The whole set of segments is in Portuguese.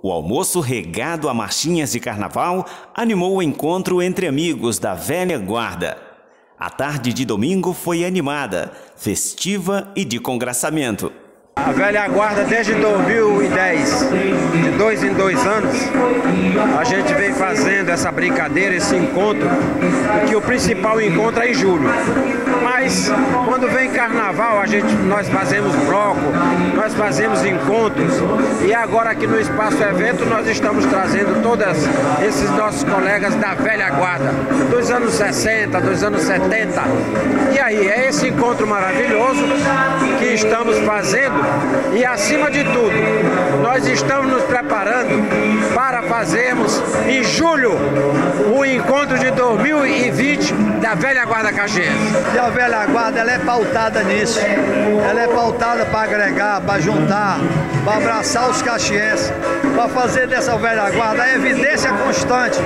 O almoço regado a marchinhas de carnaval animou o encontro entre amigos da velha guarda. A tarde de domingo foi animada, festiva e de congraçamento. A velha guarda desde 2010, de dois em dois anos, a gente vem fazendo essa brincadeira, esse encontro, que o principal encontro é em julho. Mas quando vem carnaval, a gente, nós fazemos bloco, nós fazemos encontros e agora aqui no Espaço Evento nós estamos trazendo todos esses nossos colegas da velha guarda, dos anos 60, dos anos 70. E aí, é esse encontro maravilhoso estamos fazendo e acima de tudo, nós estamos nos preparando para fazermos em julho o encontro de 2020 da velha guarda caxiense. E a velha guarda ela é pautada nisso. Ela é pautada para agregar, para juntar, para abraçar os caxienses, para fazer dessa velha guarda a evidência constante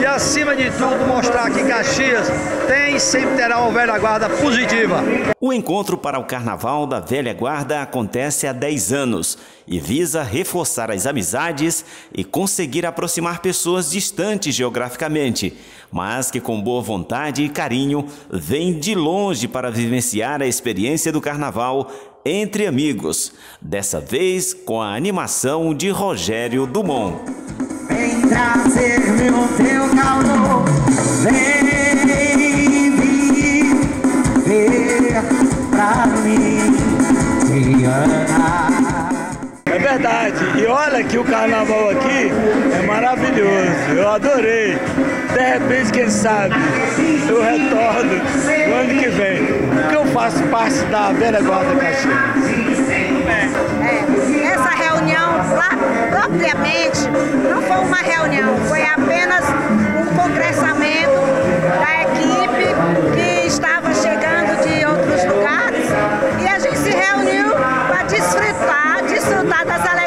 e acima de tudo mostrar que Caxias tem e sempre terá uma velha guarda positiva. O encontro para o Carnaval da Velha Guarda acontece há 10 anos e visa reforçar as amizades e conseguir aproximar pessoas distantes geograficamente, mas que com boa vontade e carinho vêm de longe para vivenciar a experiência do Carnaval entre amigos, dessa vez com a animação de Rogério Dumont. Vem trazer-me o teu calor, vem viver pra mim. É verdade, e olha que o carnaval aqui é maravilhoso, eu adorei. De repente, quem sabe, eu retorno no ano que vem, faço parte da velha guarda Caxias. É, essa reunião propriamente não foi uma reunião, foi apenas um congressamento da equipe que estava chegando de outros lugares e a gente se reuniu para desfrutar, desfrutar das alegrias